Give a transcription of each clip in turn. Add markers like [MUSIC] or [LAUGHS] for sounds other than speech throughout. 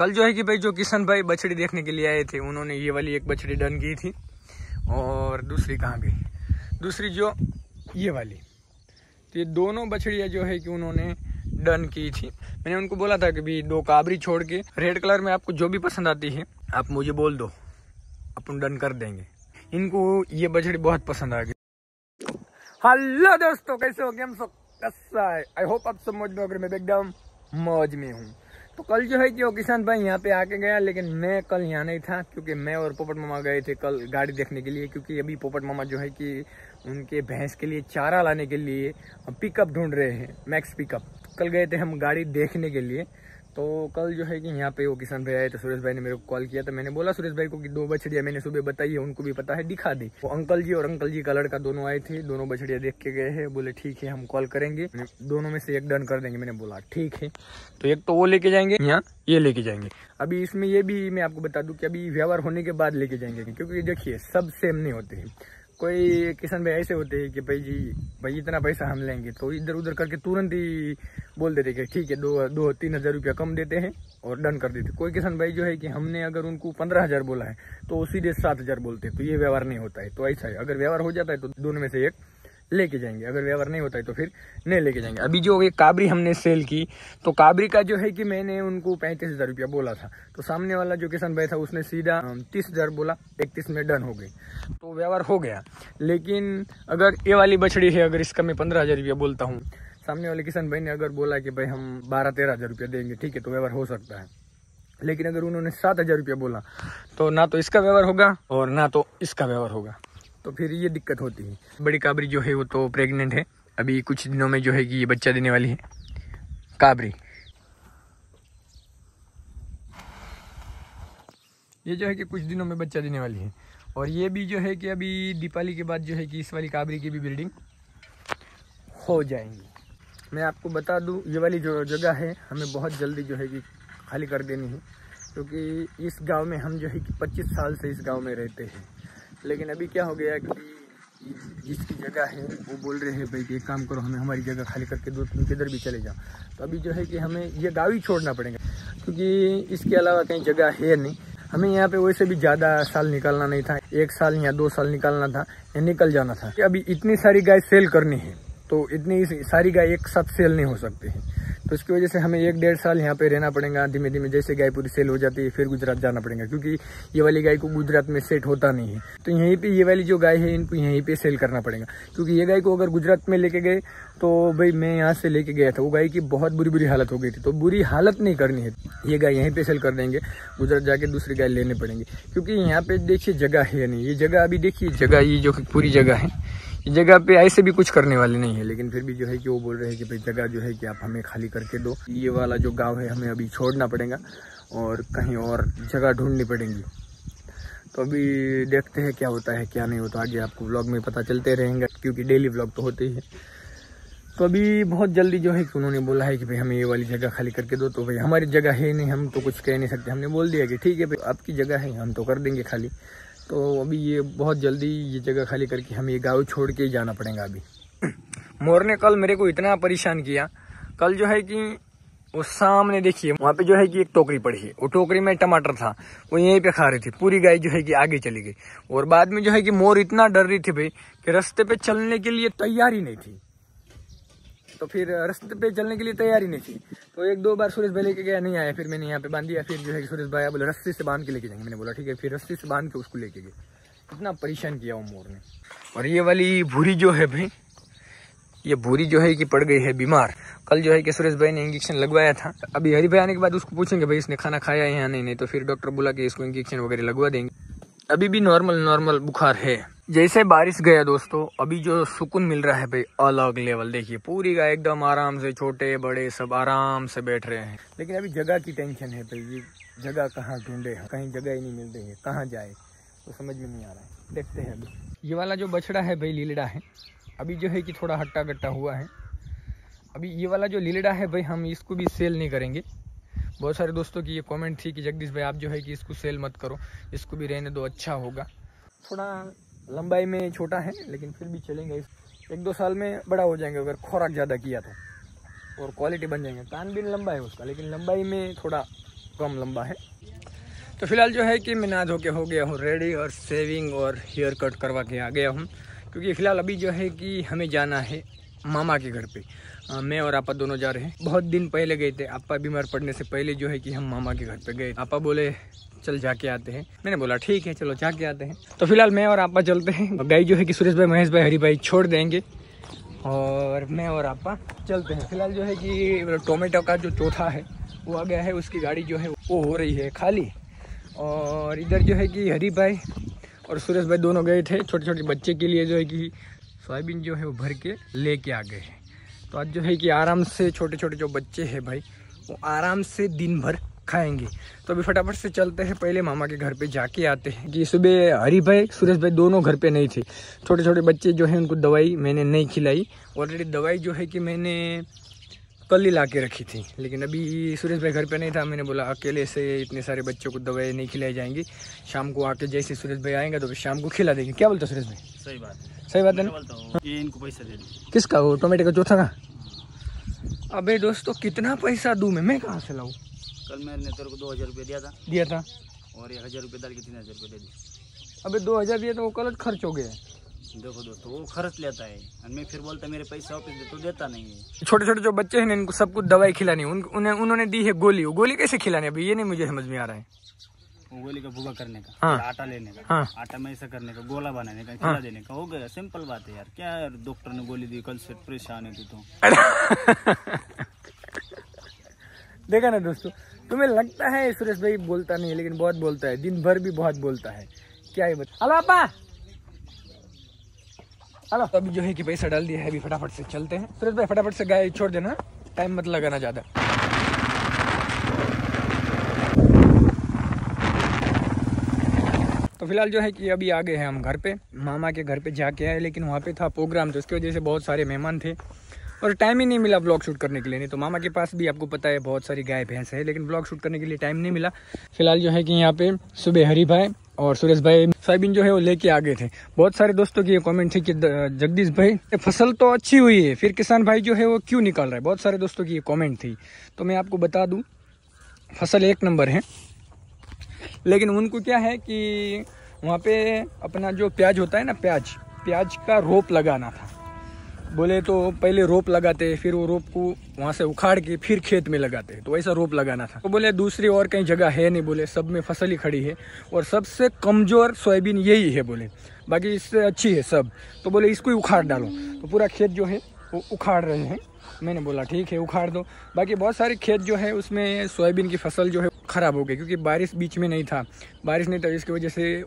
कल जो है कि भाई जो किशन भाई बछड़ी देखने के लिए आए थे, उन्होंने ये वाली एक बछड़ी डन की थी और दूसरी कहाँ गई? दूसरी जो ये वाली। तो ये दोनों बछड़ियाँ जो है कि उन्होंने डन की थी। मैंने उनको बोला था कि भी दो काबरी छोड़ के रेड कलर में आपको जो भी पसंद आती है, आप मुझे बोल दो, अपन डन कर देंगे। इनको ये बछड़ी बहुत पसंद आ गई। हेलो दोस्तों, कैसे हो? गेम कैसा है? आई होप आप सब मौज में अगर मैं एकदम मौज में हूँ। तो कल जो है कि वो किसान भाई यहाँ पे आके गया, लेकिन मैं कल यहाँ नहीं था, क्योंकि मैं और पोपट मामा गए थे कल गाड़ी देखने के लिए, क्योंकि अभी पोपट मामा जो है कि उनके भैंस के लिए चारा लाने के लिए पिकअप ढूंढ रहे हैं मैक्स पिकअप कल गए थे हम गाड़ी देखने के लिए तो कल जो है कि यहाँ पे वो किसान भाई आए तो सुरेश भाई ने मेरे को कॉल किया तो मैंने बोला, सुरेश भाई को कि दो बछड़िया मैंने सुबह बताई है, उनको भी पता है, दिखा दी। वो अंकल जी और अंकल जी का लड़का दोनों आए थे, दोनों बछड़िया देख के गए हैं। बोले, ठीक है, हम कॉल करेंगे। दोनों में से एक डन कर देंगे, मैंने बोला, ठीक है। तो एक तो वो लेके जाएँगे, यहाँ ये लेके जाएँगे। अभी इसमें ये भी मैं आपको बता दूँ कि अभी व्यवहार होने के बाद लेके जाएँगे, क्योंकि देखिए सब सेम नहीं होते हैं। कोई किसान भाई ऐसे होते हैं कि भाई जी, भाई इतना पैसा हम लेंगे तो इधर उधर करके तुरंत ही बोल देते कि ठीक है, दो दो, तीन हज़ार रुपया कम देते हैं और डन कर देते कोई किसान भाई जो है कि हमने अगर उनको पंद्रह हज़ार बोला है तो सीधे सात हज़ार बोलते तो ये व्यवहार नहीं होता है तो ऐसा है। अगर व्यवहार हो जाता है तो दोनों में से एक लेके जाएँगे। अगर व्यवहार नहीं होता है तो फिर नहीं लेके जाएँगे। अभी जो ये काबरी हमने सेल की तो काबरी का जो है कि मैंने उनको पैंतीस हज़ार रुपया बोला था। तो सामने वाला जो किसान भाई था, उसने सीधा तीस हज़ार बोला, इकतीस में डन हो गई। तो व्यवहार हो गया। लेकिन अगर ये वाली बछड़ी है, अगर इसका मैं पंद्रह हज़ार रुपया बोलता हूँ, सामने वाले किसान भाई ने अगर बोला कि भाई हम बारह तेरह हज़ार रुपया देंगे, ठीक है तो व्यवहार हो सकता है। लेकिन अगर उन्होंने सात हज़ार रुपया बोला तो ना तो इसका व्यवहार होगा और ना तो इसका व्यवहार होगा। तो फिर ये दिक्कत होती है। बड़ी काबरी जो है वो तो प्रेग्नेंट है। अभी कुछ दिनों में जो है कि ये बच्चा देने वाली है। काबरी। ये जो है कि कुछ दिनों में बच्चा देने वाली है। और ये भी जो है कि अभी दीपावली के बाद जो है कि इस वाली काबरी की भी बिल्डिंग हो जाएँगी। मैं आपको बता दूँ, ये वाली जो जगह है, हमें बहुत जल्दी जो है कि खाली कर देनी है। क्योंकि इस गाँव में हम जो है कि 25 साल से इस गाँव में रहते हैं। लेकिन अभी क्या हो गया कि जिसकी जगह है, वो बोल रहे हैं, भाई कि एक काम करो, हमें हमारी जगह खाली करके दो तुम किधर भी चले जाओ। तो अभी जो है कि हमें ये गाँव ही छोड़ना पड़ेगा, क्योंकि इसके अलावा कहीं जगह है नहीं। हमें यहाँ पे वैसे भी ज़्यादा साल निकालना नहीं था, एक साल या दो साल निकालना था, या निकल जाना था। अभी इतनी सारी गाय सेल करनी है तो इतनी सारी गाय एक साथ सेल नहीं हो सकती है। तो इसकी वजह से हमें एक डेढ़ साल यहाँ पे रहना पड़ेगा धीमे धीमे जैसे गाय पूरी सेल हो जाती है, फिर गुजरात जाना पड़ेगा, क्योंकि ये वाली गाय को गुजरात में सेट होता नहीं है। तो यहीं पे ये वाली जो गाय है, इनको यहीं पे सेल करना पड़ेगा, क्योंकि ये गाय को अगर गुजरात में लेके गए तो भाई मैं यहाँ से लेके गया था, वो गाय की बहुत बुरी बुरी हालत हो गई थी तो बुरी हालत नहीं करनी है। ये गाय यहीं पे सेल कर देंगे, गुजरात जाके दूसरी गाय लेने पड़ेंगे, क्योंकि यहाँ पे देखिए जगह है नहीं, ये जगह अभी देखिए, जगह ये जो पूरी जगह है जगह पे ऐसे भी कुछ करने वाले नहीं है, लेकिन फिर भी जो है कि वो बोल रहे हैं कि भाई जगह जो है कि आप हमें खाली करके दो। ये वाला जो गाँव है, हमें अभी छोड़ना पड़ेगा और कहीं और जगह ढूंढनी पड़ेगी। तो अभी देखते हैं क्या होता है, क्या नहीं होता। आगे आपको ब्लॉग में पता चलते रहेंगे, क्योंकि डेली ब्लॉग तो होते ही है। तो अभी बहुत जल्दी जो है कि उन्होंने बोला है कि भाई हमें ये वाली जगह खाली करके दो तो भाई हमारी जगह है नहीं, हम तो कुछ कह नहीं सकते। हमने बोल दिया कि ठीक है भाई, आपकी जगह है, हम तो कर देंगे खाली। तो अभी ये बहुत जल्दी ये जगह खाली करके हमें ये गाँव छोड़ के जाना पड़ेगा अभी। [CLEARS THROAT] मोर ने कल मेरे को इतना परेशान किया। कल जो है कि वो सामने देखिए, वहाँ पे जो है कि एक टोकरी पड़ी है। वो टोकरी में टमाटर था, वो यहीं पे खा रही थी। पूरी गाय जो है कि आगे चली गई। और बाद में जो है कि मोर इतना डर रही थी भाई कि रास्ते पे चलने के लिए तैयार ही नहीं थी। तो फिर रास्ते पे चलने के लिए तैयारी नहीं थी। तो एक दो बार सुरेश भाई लेके गया, नहीं आया, फिर मैंने यहाँ पे बाँध दिया, फिर जो है सुरेश भाई बोले रस्सी से बाँध के लेके जाएँगे। मैंने बोला, ठीक है। फिर रस्सी से बाँध के उसको लेके गए। इतना परेशान किया वो मोर ने। और ये वाली भूरी जो है भाई, ये भूरी जो है कि पड़ गई है बीमार। कल जो है कि सुरेश भाई ने इंजेक्शन लगवाया था। अभी हरी भाई आने के बाद उसको पूछेंगे, भाई इसने खाना खाया है या नहीं? नहीं तो फिर डॉक्टर बोला कि इसको इंजेक्शन वगैरह लगवा देंगे। अभी भी नॉर्मल नॉर्मल बुखार है। जैसे बारिश गया दोस्तों, अभी जो सुकून मिल रहा है भाई, अलग लेवल देखिए, पूरी गाय एकदम आराम से, छोटे, बड़े, सब आराम से बैठ रहे हैं। लेकिन अभी जगह की टेंशन है भाई, ये जगह कहाँ ढूंढे कहीं जगह ही नहीं मिल रही है, कहाँ जाए? तो समझ में नहीं आ रहा है। देखते हैं अभी। ये वाला जो बछड़ा है भाई, लीलड़ा है, अभी जो है कि थोड़ा हट्टा गट्टा हुआ है। अभी ये वाला जो लीलड़ा है भाई, हम इसको भी सेल नहीं करेंगे। बहुत सारे दोस्तों की ये कमेंट थी कि जगदीश भाई, आप जो है कि इसको सेल मत करो, इसको भी रहने दो अच्छा होगा। थोड़ा लंबाई में छोटा है लेकिन फिर भी चलेंगे एक दो साल में बड़ा हो जाएँगे अगर खुराक ज़्यादा किया तो। और क्वालिटी बन जाएँगे। कान भी लंबा है उसका लेकिन लंबाई में थोड़ा कम लंबा है। तो फ़िलहाल जो है कि मैं नहा धो के हो गया हूँ रेडी और सेविंग और हेयर कट करवा के आ गया हूँ। क्योंकि फ़िलहाल अभी जो है कि हमें जाना है मामा के घर पे। आ, मैं और आपा दोनों जा रहे हैं। बहुत दिन पहले गए थे। आपा बीमार पड़ने से पहले जो है कि हम मामा के घर पे गए। आपा बोले, चल जाके आते हैं। मैंने बोला, ठीक है, चलो जाके आते हैं। तो फ़िलहाल मैं और आपा चलते हैं। गाय जो है कि सुरेश भाई, महेश भाई, हरी भाई छोड़ देंगे। और मैं और आपा चलते हैं। फ़िलहाल जो है कि टोमेटो का जो चौथा है, वो आ गया है। उसकी गाड़ी जो है, वो हो रही है खाली। और इधर जो है कि हरी भाई और सुरेश भाई दोनों गए थे। छोटे छोटे बच्चे के लिए जो है कि सोयाबीन जो है वो भर के लेके आ गए हैं। तो आज जो है कि आराम से छोटे छोटे जो बच्चे हैं भाई, वो आराम से दिन भर खाएँगे। तो अभी फटाफट से चलते हैं, पहले मामा के घर पे जाके आते हैं। कि सुबह हरी भाई सुरेश भाई दोनों घर पे नहीं थे। छोटे छोटे बच्चे जो है, उनको दवाई मैंने नहीं खिलाई। ऑलरेडी दवाई जो है कि मैंने कल ही ला के रखी थी। लेकिन अभी सुरेश भाई घर पे नहीं था। मैंने बोला अकेले से इतने सारे बच्चों को दवाई नहीं खिलाई जाएँगी। शाम को आके जैसे सुरेश भाई आएँगे तो शाम को खिला देंगे। क्या बोलते सुरेश भाई? सही बात सही बात है ना? हूँ ये इनको पैसा दे दो। किसका? वो टोमेटो का चौथा का? अबे दोस्तों कितना पैसा दूँ मैं? मैं कहाँ से लाऊँ? कल मैंने तेरे को दो हज़ार रुपये दिया था। दिया था? और एक हज़ार रुपये डाल के तीन हज़ार रुपये दे दी अबे दो हज़ार दिया तो वो कल खर्च हो गया। देखो दोस्तों वो खर्च लेता है। और मैं फिर बोलता मेरे पैसे वापस दे तो देता नहीं है। छोटे छोटे जो बच्चे हैं ना इनको सबको दवाई खिलानी है। उन, उन्हें उन्होंने दी है गोली। वो गोली कैसे खिलानी अभी ये नहीं मुझे समझ में आ रहा है। वो गोली का भूगा करने का हाँ। आटा लेने का। हाँ। आटा में ऐसा करने का गोला बनाने का खिला हाँ, देने का। हो गया सिंपल बात है यार। क्या यार डॉक्टर ने गोली दी कल से परेशान है तो [LAUGHS] देखा ना दोस्तों तुम्हें लगता है सुरेश भाई बोलता नहीं है लेकिन बहुत बोलता है। दिन भर भी बहुत बोलता है। क्या है बता पापा हेलो। तो अभी जो है कि पैसा डाल दिया है, अभी फटाफट से चलते हैं। सुरेश भाई, फटाफट से गाय छोड़ देना, टाइम मत लगाना ज़्यादा। तो फ़िलहाल जो है कि अभी आ गए हैं हम घर पे, मामा के घर पे जाके आए, लेकिन वहाँ पे था प्रोग्राम तो उसकी वजह से बहुत सारे मेहमान थे। और टाइम ही नहीं मिला ब्लॉग शूट करने के लिए, नहीं तो मामा के पास भी आपको पता है, बहुत सारी गाय भैंस है, लेकिन ब्लॉग शूट करने के लिए टाइम नहीं मिला। फ़िलहाल जो है कि यहाँ पे सुबह हरी भाई और सुरेश भाई सोयाबीन जो है वो लेके आ गए थे। बहुत सारे दोस्तों की ये कमेंट थी कि जगदीश भाई फ़सल तो अच्छी हुई है, फिर किसान भाई जो है वो क्यों निकाल रहा है? बहुत सारे दोस्तों की ये कमेंट थी। तो मैं आपको बता दूँ, फ़सल एक नंबर है। लेकिन उनको क्या है कि वहाँ पे अपना जो प्याज होता है ना, प्याज प्याज का रोप लगाना था। बोले तो पहले रोप लगाते, फिर वो रोप को वहाँ से उखाड़ के फिर खेत में लगाते तो वैसा रोप लगाना था। तो बोले, दूसरी और कहीं जगह है नहीं बोले, सब में फ़सल ही खड़ी है, और सबसे कमज़ोर सोयाबीन यही है बोले। बाकी इससे अच्छी है सब। तो बोले, इसको ही उखाड़ डालो। तो पूरा खेत जो है, वो उखाड़ रहे हैं। मैंने बोला, ठीक है, उखाड़ दो। बाकी बहुत सारे खेत जो है, उसमें सोयाबीन की फ़सल जो है खराब हो गई, क्योंकि बारिश बीच में नहीं था। बारिश नहीं था इसकी वजह से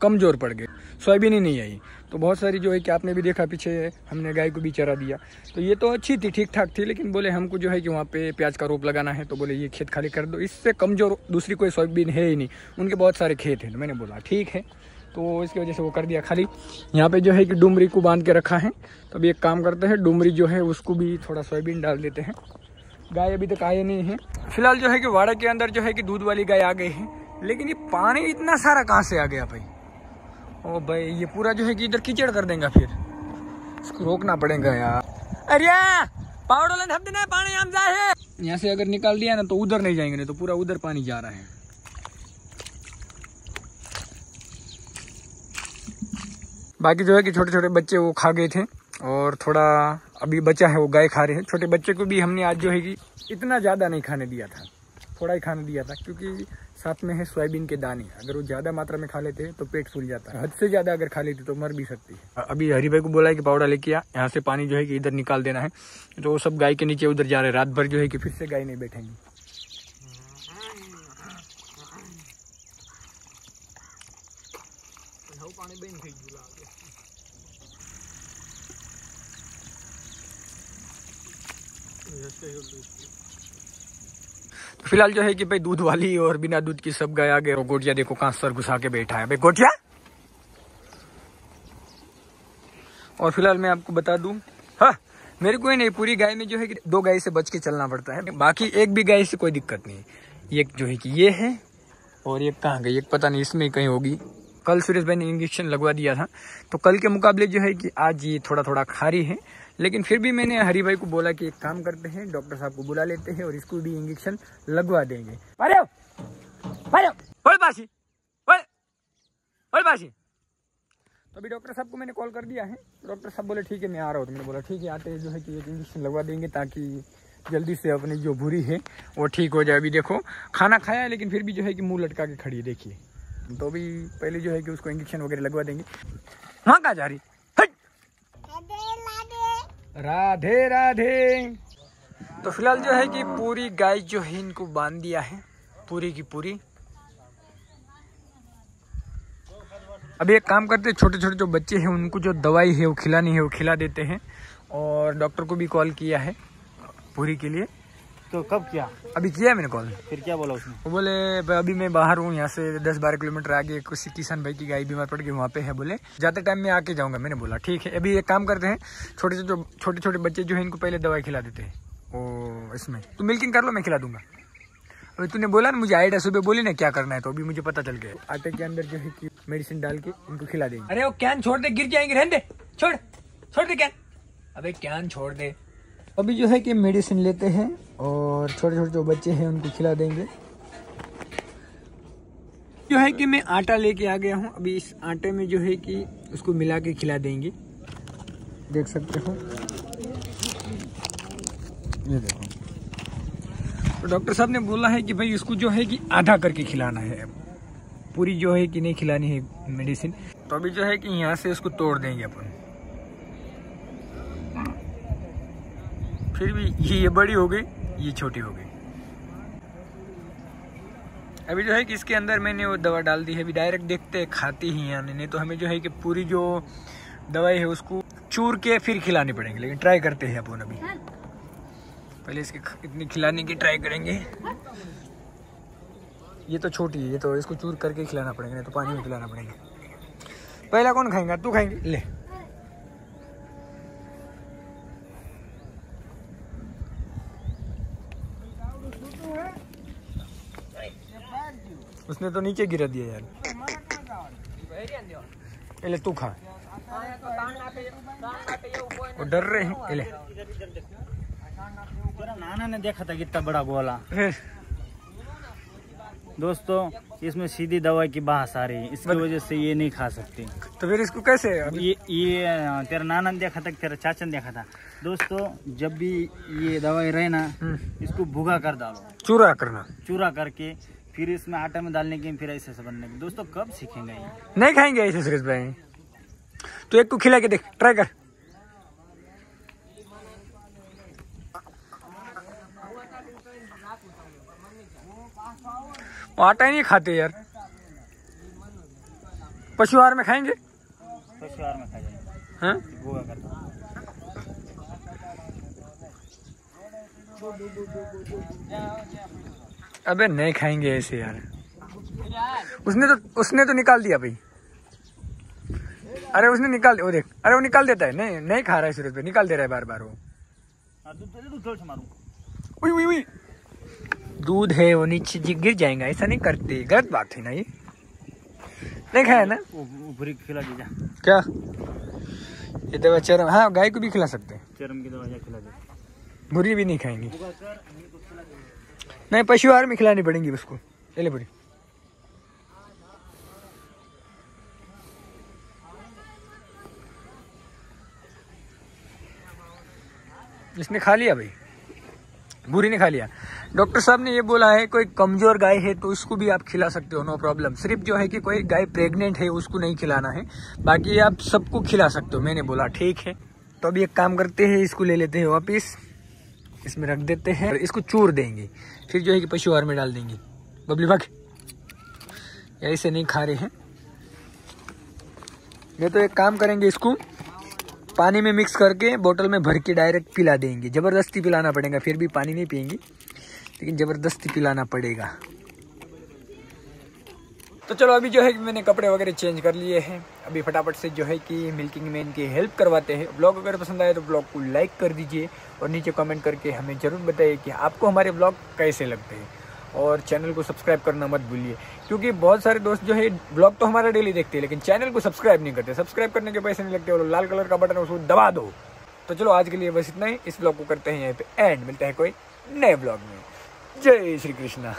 कमज़ोर पड़ गए। सोयाबीन ही नहीं आई। तो बहुत सारी जो है कि आपने भी देखा पीछे, हमने गाय को भी चरा दिया। तो ये तो अच्छी थी ठीक ठाक थी, लेकिन बोले हमको जो है कि वहाँ पे प्याज का रोप लगाना है तो बोले ये खेत खाली कर दो। इससे कमज़ोर दूसरी कोई सोयाबीन है ही नहीं। उनके बहुत सारे खेत हैं तो मैंने बोला, ठीक है। तो इसकी वजह से वो कर दिया खाली। यहाँ पे जो है कि डुमरी को बाँध के रखा है। तो अभी एक काम करते हैं, डुमरी जो है उसको भी थोड़ा सोयाबीन डाल देते हैं। गाय अभी तक आए नहीं है। फ़िलहाल जो है कि वाड़ा के अंदर जो है कि दूध वाली गाय आ गई है। लेकिन ये पानी इतना सारा कहाँ से आ गया भाई? ओ भाई, ये पूरा जो है कि इधर कीचड़ कर देगा फिर। इसको रोकना पड़ेगा यार। अरे देना पानी हम जाए यहाँ से अगर निकाल दिया ना तो उधर नहीं जाएँगे, नहीं तो पूरा उधर पानी जा रहा है। बाकी जो है कि छोटे छोटे बच्चे वो खा गए थे, और थोड़ा अभी बचा है, वो गाय खा रहे हैं। छोटे बच्चे को भी हमने आज जो है कि इतना ज़्यादा नहीं खाने दिया था। थोड़ा ही खाना दिया था क्योंकि साथ में है सोयाबीन के दाने। अगर वो ज़्यादा मात्रा में खा लेते हैं तो पेट फूल जाता। है हद से ज़्यादा अगर खा लेते तो मर भी सकती है। अभी हरी भाई को बोला है कि पाउडा लेके आ यहाँ से पानी जो है कि इधर निकाल देना है। तो वो सब गाय के नीचे उधर जा रहे हैं। रात भर जो है कि फिर से गाय नहीं बैठेंगी। तो फ़िलहाल जो है कि भाई दूध वाली और बिना दूध की सब गाय आ गए गोटिया देखो कहाँ सर घुसा के बैठा है। भाई गोटिया? और फ़िलहाल मैं आपको बता दूँ हाँ मेरे को ही नहीं पूरी गाय में जो है कि दो गाय से बच के चलना पड़ता है। बाकी एक भी गाय से कोई दिक्कत नहीं। एक जो है कि ये है और एक कहाँ गई, एक पता नहीं इसमें कहीं होगी। कल सुरेश भाई ने इंजेक्शन लगवा दिया था। तो कल के मुकाबले जो है कि आज ये थोड़ा थोड़ा खारी है। लेकिन फिर भी मैंने हरी भाई को बोला कि एक काम करते हैं डॉक्टर साहब को बुला लेते हैं और इसको भी इंजेक्शन लगवा देंगे। अरे तो अभी डॉक्टर साहब को मैंने कॉल कर दिया है। डॉक्टर साहब बोले ठीक है मैं आ रहा हूँ। तो मैंने बोला ठीक है आते हैं जो है कि एक इंजेक्शन लगवा देंगे ताकि जल्दी से अपनी जो भूरी है वो ठीक हो जाए। अभी देखो खाना खाया है लेकिन फिर भी जो है कि मुँह लटका के खड़ी है देखिए। तो अभी पहले जो है कि उसको इंजेक्शन वगैरह लगवा देंगे। वहाँ कहाँ जा रही! राधे राधे। तो फ़िलहाल जो है कि पूरी गाय जो है, इनको बाँध दिया है। पूरी की पूरी। अभी एक काम करते छोटे छोटे जो बच्चे हैं, उनको जो दवाई है, वो खिलानी है, वो खिला देते हैं। और डॉक्टर को भी कॉल किया है, पूरी के लिए। तो कब किया? अभी किया मैंने कॉल फिर क्या बोला उसने? वो बोले "ब- अभी मैं बाहर हूँ यहाँ से दस बारह किलोमीटर आगे किसी किसान भाई की गाय बीमार पड़ गई वहाँ पे है बोले। जाते टाइम में आके जाऊँगा मैंने बोला। ठीक है अभी एक काम करते हैं छोटे छोटे जो छोटे छोटे बच्चे जो है इनको पहले दवाई खिला देते हैं ओ इसमें। तू मिल्किंग कर लो मैं खिला दूँगा। अभी तूने बोला ना मुझे आइडिया सुबह बोली ना क्या करना है तो अभी मुझे पता चल गया आटे के अंदर जो है कि मेडिसिन डाल के इनको खिला देंगे। अरे वो कैन छोड़ दे गिर जाएँगे रहने दे। छोड़ छोड़ दे कैन अबे कैन छोड़ दे। अभी जो है कि मेडिसिन लेते हैं और छोटे छोटे जो बच्चे हैं उनको खिला देंगे। जो है कि मैं आटा लेके आ गया हूँ। अभी इस आटे में जो है कि उसको मिला के खिला देंगे। देख सकते हो। ये देखो। तो डॉक्टर साहब ने बोला है कि भाई इसको जो है कि आधा करके खिलाना है। पूरी जो है कि नहीं खिलानी है मेडिसिन। तो अभी जो है कि यहाँ से इसको तोड़ देंगे अपन। फिर भी ये ये बड़ी हो गई, ये छोटी हो गई। अभी जो है कि इसके अंदर मैंने वो दवा डाल दी है, अभी डायरेक्ट देखते हैं, खाती ही या नहीं। तो हमें जो है कि पूरी जो दवाई है, उसको चूर के फिर खिलानी पड़ेगी, लेकिन ट्राई करते हैं अपन अभी। पहले इसके इतनी खिलाने की ट्राई करेंगे। ये तो छोटी है, ये तो इसको चूर करके खिलाना पड़ेगा, नहीं तो पानी में खिलाना पड़ेगा। पहला कौन खाएगा? तू खाएँगे? ले। उसने तो नीचे गिरा दिया यार। पहले तू खा। वो डर रहे हैं तेरा नाना ने देखा था कितना बड़ा बोला दोस्तों इसमें सीधी दवाई की बाहस आ रही है इसकी वजह से ये नहीं खा सकती। तो फिर इसको कैसे? ये ये तेरा नाना ने देखा था तेरा चाचा ने देखा था। दोस्तों जब भी ये दवाई रहे ना हम्म, इसको भुगा कर डालो। चूरा करना। चूरा करके फिर इसमें आटा में डालने की फिर ऐसे ऐसे बनने की। दोस्तों कब सीखेंगे नहीं खाएँगे ऐसे सुरेश भाई। तो एक को खिला के देख ट्राई कर। आटा नहीं खाते यार। पशु आहार में खाएँगे? पशु आहार में खा जाएँगे हाँ अबे नहीं खाएँगे ऐसे यार। उसने तो उसने तो निकाल दिया भाई। अरे उसने निकाल वो देख अरे वो निकाल देता है। नहीं नहीं खा रहा है सूरज भाई निकाल दे रहा है बार बार वो। हाँ, दूध दे, दूध है वो नीचे गिर जाएगा ऐसा नहीं करते। गलत बात है ना ये। नहीं खाया ना? ऊपरी खिला दीजा क्या? ये दवा चरम हाँ गाय को भी खिला सकते हैं। चरम की दवाई खिला दे। मुर्गी भी नहीं खाएँगी। नहीं, पशु आहार में खिलानी पड़ेंगी उसको। ये ले बड़ी इसने खा लिया भाई। भूरी ने खा लिया। डॉक्टर साहब ने ये बोला है, कोई कमज़ोर गाय है तो उसको भी आप खिला सकते हो नो प्रॉब्लम सिर्फ़ जो है कि कोई गाय प्रेग्नेंट है, उसको नहीं खिलाना है। बाकी आप सबको खिला सकते हो, मैंने बोला, ठीक है। तो अभी एक काम करते हैं, इसको ले लेते हैं वापिस। इसमें रख देते हैं और इसको चूर देंगे। फिर जो है कि पशु आहार में डाल देंगे। बबली भाग। ऐसे नहीं खा रहे हैं। ये तो एक काम करेंगे इसको पानी में मिक्स करके बोतल में भर के डायरेक्ट पिला देंगे। ज़बरदस्ती पिलाना पड़ेगा, फिर भी पानी नहीं पियेंगी लेकिन ज़बरदस्ती पिलाना पड़ेगा। तो चलो अभी जो है कि मैंने कपड़े वगैरह चेंज कर लिए हैं। अभी फटाफट से जो है कि मिल्किंग में इनकी हेल्प करवाते हैं। ब्लॉग अगर पसंद आए तो ब्लॉग को लाइक कर दीजिए और नीचे कमेंट करके हमें ज़रूर बताइए कि आपको हमारे ब्लॉग कैसे लगते हैं। और चैनल को सब्सक्राइब करना मत भूलिए, क्योंकि बहुत सारे दोस्त जो है ब्लॉग तो हमारा डेली देखते हैं, लेकिन चैनल को सब्सक्राइब नहीं करते। सब्सक्राइब करने के पैसे नहीं लगते वो लाल कलर का बटन उसको दबा दो। तो चलो आज के लिए बस इतना ही। इस ब्लॉग को करते हैं यहाँ पे एंड मिलता है कोई नए ब्लॉग में। जय श्री कृष्णा।